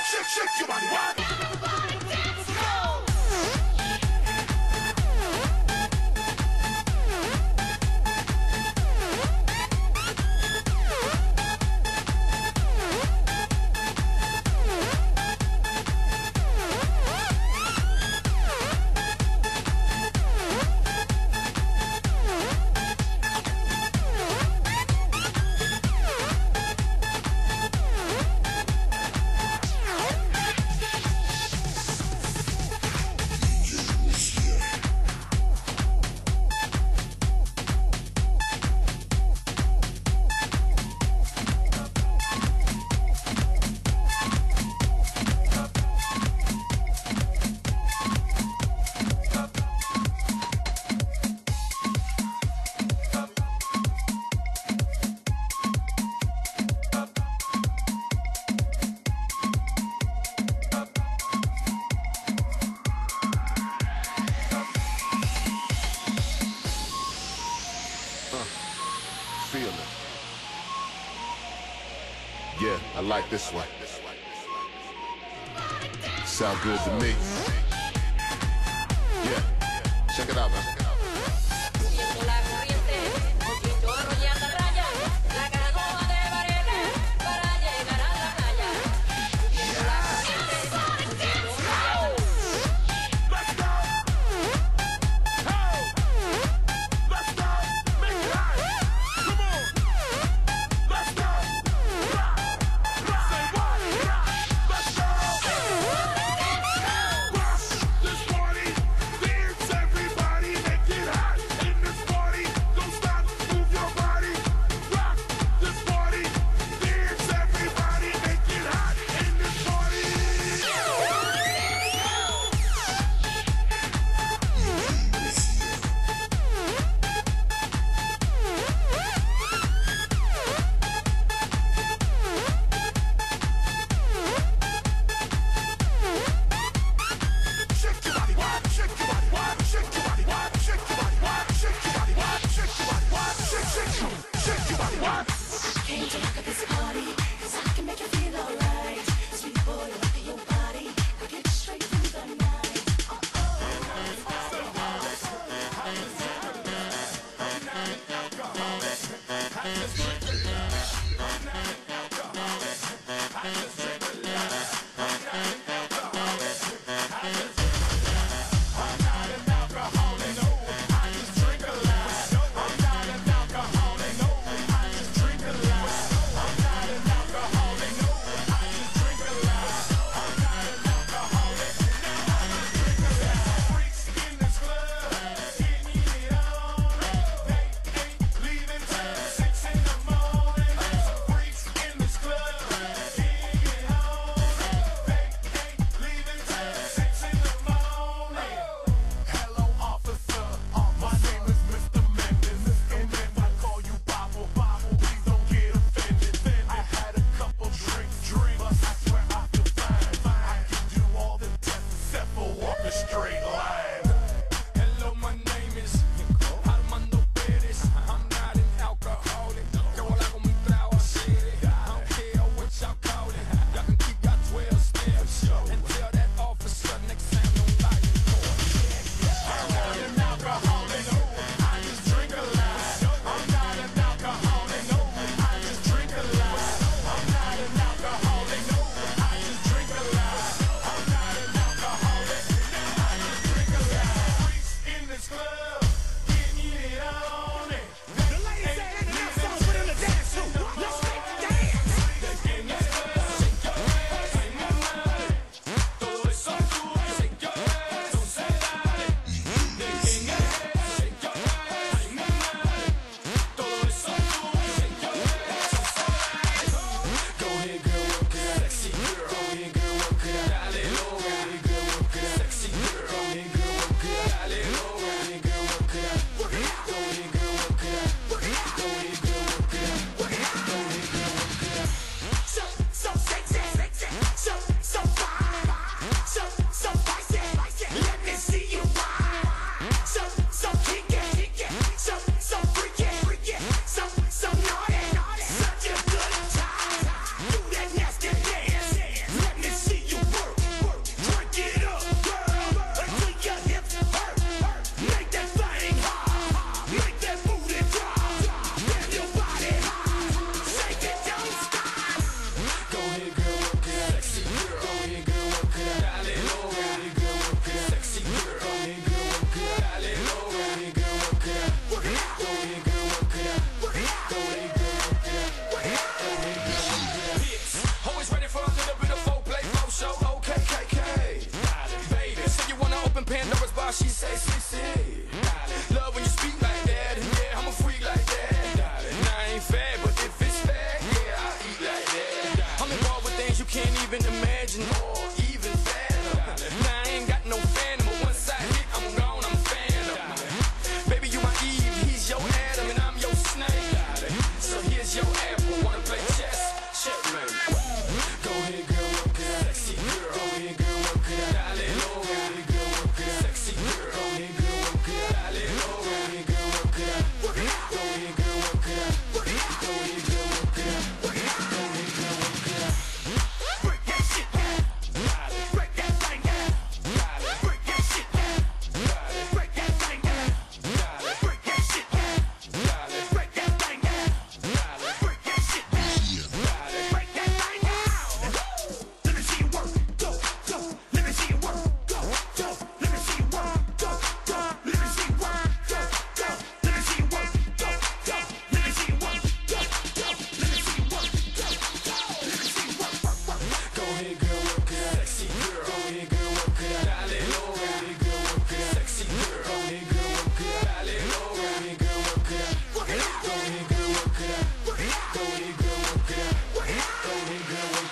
shake, shake, shake your body. Rock. like this one. Sound good to me. Yeah, check it out, man.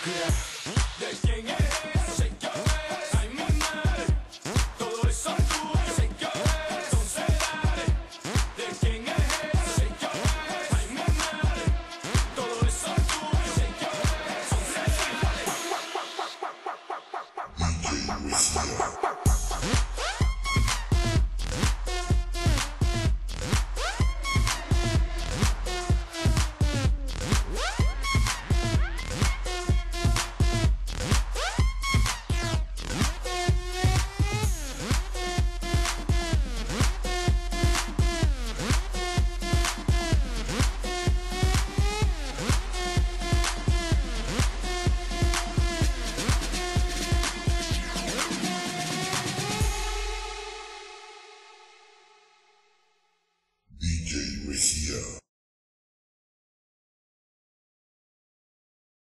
Yeah.